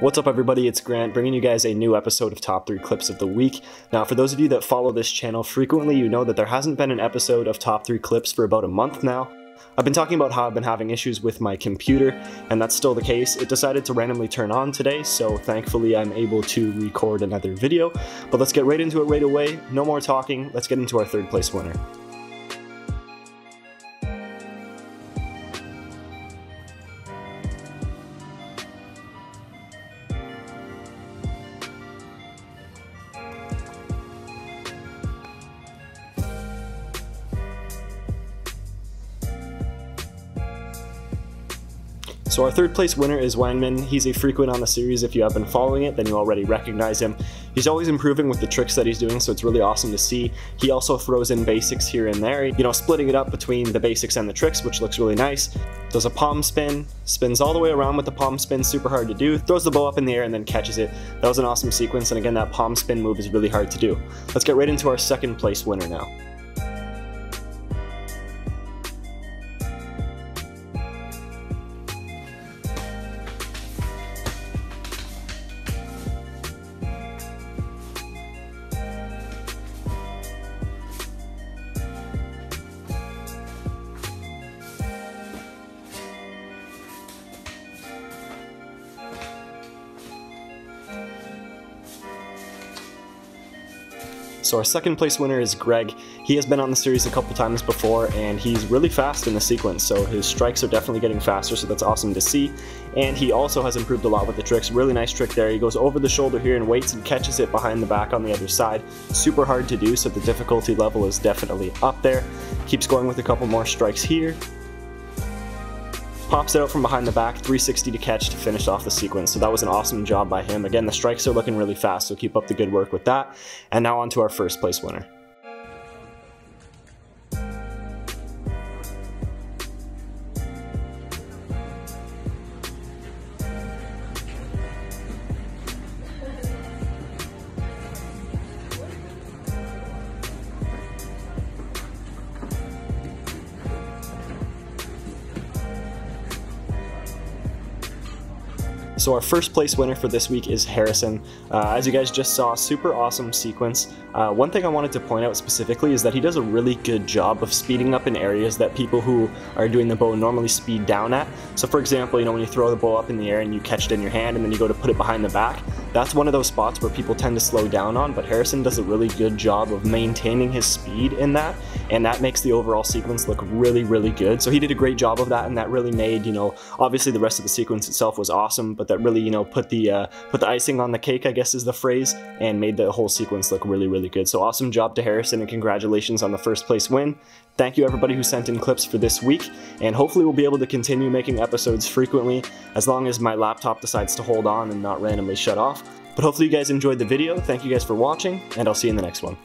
What's up everybody, it's Grant bringing you guys a new episode of Top 3 Clips of the Week. Now for those of you that follow this channel frequently, you know that there hasn't been an episode of Top 3 Clips for about a month now. I've been talking about how I've been having issues with my computer, and that's still the case. It decided to randomly turn on today, so thankfully I'm able to record another video. But let's get right into it right away. No more talking, let's get into our third place winner. So our third place winner is Wangmann. He's a frequent on the series. If you have been following it, then you already recognize him. He's always improving with the tricks that he's doing, so it's really awesome to see. He also throws in basics here and there, you know, splitting it up between the basics and the tricks, which looks really nice. Does a palm spin, spins all the way around with the palm spin, super hard to do, throws the bo up in the air and then catches it. That was an awesome sequence, and again, that palm spin move is really hard to do. Let's get right into our second place winner now. So our second place winner is Greg. He has been on the series a couple times before and he's really fast in the sequence, so his strikes are definitely getting faster, so that's awesome to see. And he also has improved a lot with the tricks. Really nice trick there. He goes over the shoulder here and waits and catches it behind the back on the other side. Super hard to do, so the difficulty level is definitely up there. Keeps going with a couple more strikes here pops it out from behind the back, 360 to catch to finish off the sequence. So that was an awesome job by him. Again, the strikes are looking really fast, so keep up the good work with that. And now on to our first place winner. So our first place winner for this week is Harrison. Uh, as you guys just saw, super awesome sequence. Uh, one thing I wanted to point out specifically is that he does a really good job of speeding up in areas that people who are doing the bo normally speed down at. So for example, you know when you throw the bo up in the air and you catch it in your hand and then you go to put it behind the back, that's one of those spots where people tend to slow down on, but Harrison does a really good job of maintaining his speed in that, and that makes the overall sequence look really, really good. So he did a great job of that, and that really made, you know, obviously the rest of the sequence itself was awesome, but that really, you know, put the uh, put the icing on the cake, I guess is the phrase, and made the whole sequence look really, really good. So awesome job to Harrison, and congratulations on the first place win. Thank you everybody who sent in clips for this week, and hopefully we'll be able to continue making episodes frequently as long as my laptop decides to hold on and not randomly shut off. But hopefully you guys enjoyed the video, thank you guys for watching, and I'll see you in the next one.